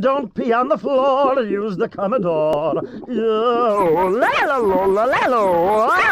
Don't pee on the floor, use the Commodore. Yo, la la la la la